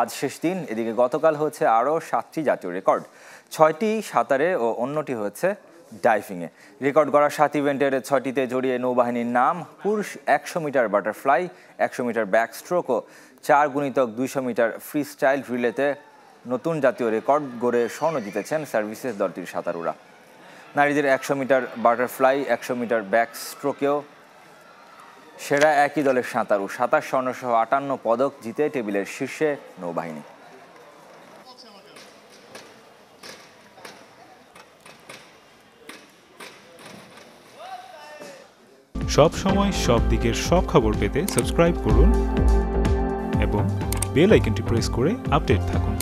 আজ শেষ দিন, এদিকে গতকাল হচ্ছে আরও সাতটি জাতীয় রেকর্ড। ছয়টি সাঁতারে ও অন্যটি হচ্ছে ডাইভিংয়ে। রেকর্ড করা সাত ইভেন্টের ছয়টিতে জড়িয়ে নৌবাহিনীর নাম, পুরুষ একশো মিটার বাটারফ্লাই, একশো মিটার ব্যাক স্ট্রোক ও চার গুণিতক দুইশো মিটার ফ্রি স্টাইল রিলেতে নতুন জাতীয় রেকর্ড গড়ে স্বর্ণ জিতেছেন সার্ভিসেস দলটির সাঁতারুরা। নারীদের একশো মিটার বাটারফ্লাই, একশো মিটার ব্যাক স্ট্রোকেও সেরা একই দলের সাঁতারু। সাতাশ স্বর্ণসহ আটান্ন পদক জিতে টেবিলের শীর্ষে নৌবাহিনী। সব সময় সব দিকের সব খবর পেতে সাবস্ক্রাইব করুন এবং বেল আইকনটি প্রেস করে আপডেট থাকুন।